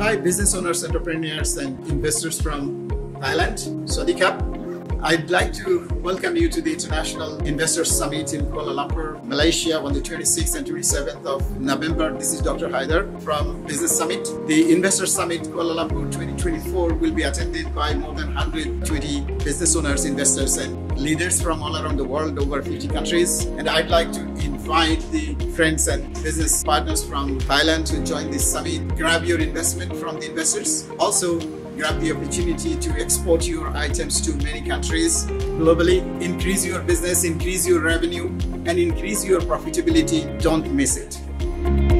Hi, business owners, entrepreneurs, and investors from Thailand. Swadikap. I'd like to welcome you to the International Investors Summit in Kuala Lumpur, Malaysia on the 26th and 27th of November. This is Dr. Haider from Business Summit. The Investor Summit Kuala Lumpur 2024 will be attended by more than 120 business owners, investors, and leaders from all around the world, over 50 countries. And I'd like to invite the friends and business partners from Thailand to join this summit. Grab your investment from the investors. Also, grab the opportunity to export your items to many countries globally, increase your business, increase your revenue, and increase your profitability. Don't miss it.